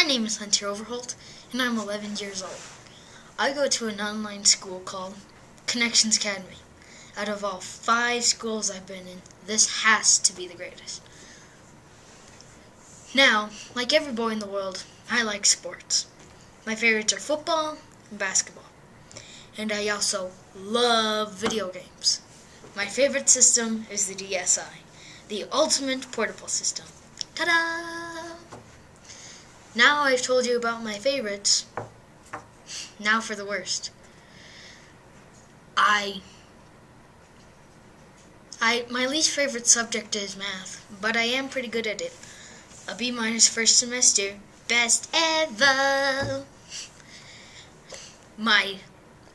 My name is Hunter Overholt, and I'm 11 years old. I go to an online school called Connections Academy. Out of all five schools I've been in, this has to be the greatest. Now, like every boy in the world, I like sports. My favorites are football and basketball. And I also love video games. My favorite system is the DSi, the Ultimate Portable System. Ta-da! Now I've told you about my favorites. Now for the worst. I I my least favorite subject is math, but I am pretty good at it. A B minus first semester, best ever. My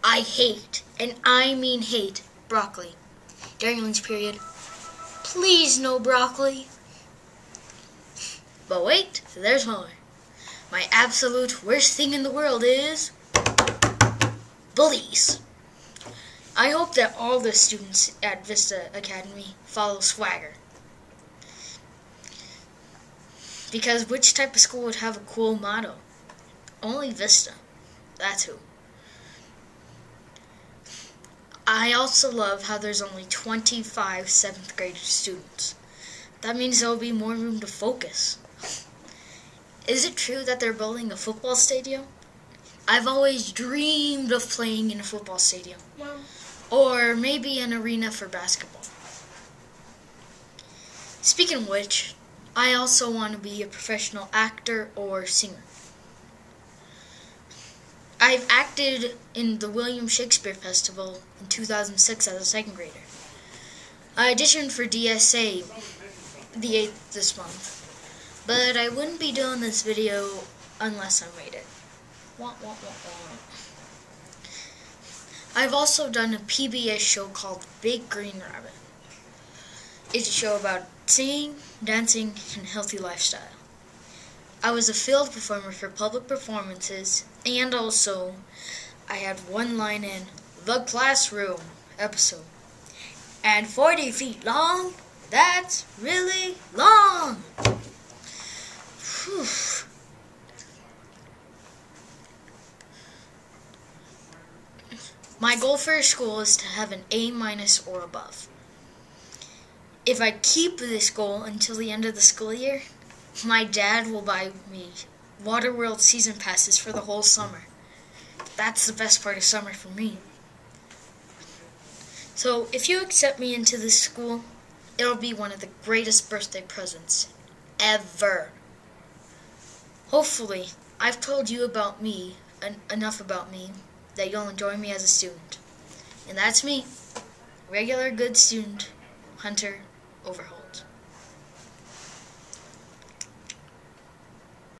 I hate, and I mean hate, broccoli. During lunch period, please no broccoli. But wait, there's more. My absolute worst thing in the world is bullies. I hope that all the students at Vista Academy follow swagger. Because which type of school would have a cool motto? Only Vista. That's who. I also love how there's only 25 7th grade students. That means there will be more room to focus. Is it true that they're building a football stadium? I've always dreamed of playing in a football stadium. Or maybe an arena for basketball. Speaking of which, I also want to be a professional actor or singer. I've acted in the William Shakespeare Festival in 2006 as a second grader. I auditioned for DSA the 8th this month, but I wouldn't be doing this video unless I made it. Wah, wah, wah. I've also done a PBS show called Big Green Rabbit. It's a show about singing, dancing, and healthy lifestyle. I was a field performer for public performances, and also I had one line in The Classroom episode. And 40 feet long? That's really long! My goal for school is to have an A minus or above. If I keep this goal until the end of the school year, my dad will buy me Waterworld season passes for the whole summer. That's the best part of summer for me. So, if you accept me into this school, it'll be one of the greatest birthday presents ever. Hopefully, I've told you about me, en- enough about me, that you'll enjoy me as a student. And that's me, regular good student, Hunter Overholt.